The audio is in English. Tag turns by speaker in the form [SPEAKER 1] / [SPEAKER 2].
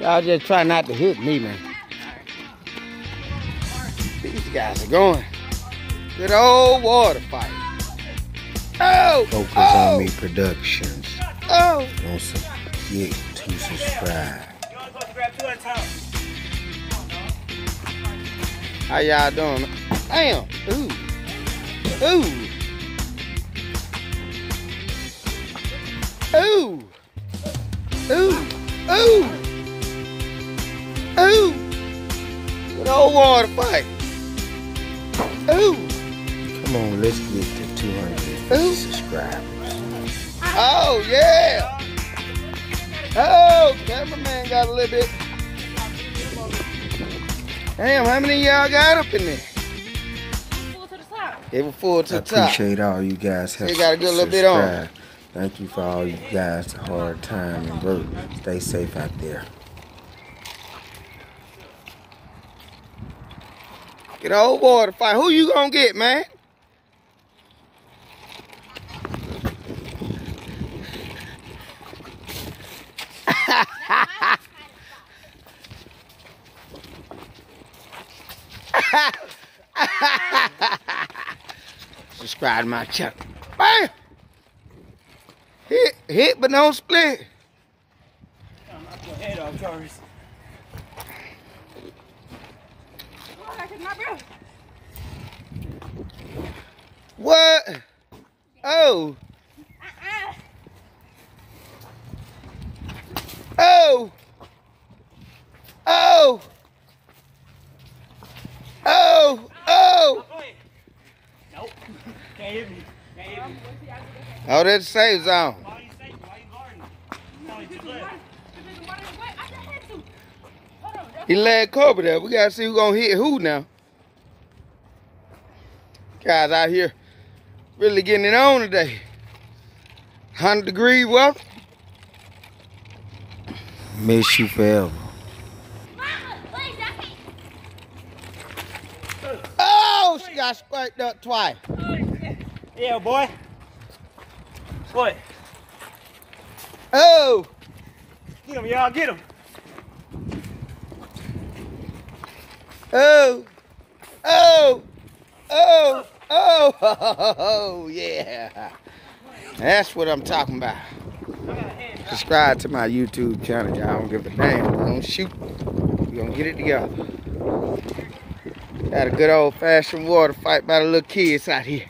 [SPEAKER 1] Y'all just try not to hit me, man. These guys are going. Good old water fight. Oh!
[SPEAKER 2] Focus
[SPEAKER 1] oh,
[SPEAKER 2] on me productions.
[SPEAKER 1] Oh!
[SPEAKER 2] Don't forget to subscribe.
[SPEAKER 1] How y'all doing? Damn! Ooh! Ooh! Ooh! Ooh! Ooh! Water fight. Ooh!
[SPEAKER 2] Come on, let's get to 200
[SPEAKER 1] Ooh.
[SPEAKER 2] subscribers.
[SPEAKER 1] Oh, yeah! Oh, cameraman got a little bit. Damn, how many of y'all got up in there?
[SPEAKER 3] Full to the top.
[SPEAKER 1] It was full to
[SPEAKER 2] I
[SPEAKER 1] the top.
[SPEAKER 2] appreciate all you guys have
[SPEAKER 1] You got a good little bit on.
[SPEAKER 2] Thank you for all you guys, hard time and work. Stay safe out there.
[SPEAKER 1] Get old water fight. Who you gonna get, man? Subscribe to my channel. Bam! Hit, hit, but don't split.
[SPEAKER 4] Head off, Jarvis.
[SPEAKER 3] Oh, I took breath.
[SPEAKER 1] What? Oh,
[SPEAKER 3] Uh-uh.
[SPEAKER 1] oh, oh, oh, oh.
[SPEAKER 4] Nope. Can't hit me. Can't hit me.
[SPEAKER 1] Oh, that's safe zone. He laid Kobe there. We gotta see who gonna hit who now. Guys out here really getting it on today. 100 degree weather.
[SPEAKER 2] Miss you forever.
[SPEAKER 3] Mama, please, I.
[SPEAKER 1] Oh, she got spiked up twice.
[SPEAKER 4] Yeah, boy. What?
[SPEAKER 1] Oh,
[SPEAKER 4] Get him, y'all. Get him.
[SPEAKER 1] oh, oh, oh, oh, yeah. That's what I'm talking about. Subscribe to my YouTube channel, y'all. I don't give a damn. We're gonna shoot. We're gonna get it together. Got a good old fashioned water fight by the little kids out here.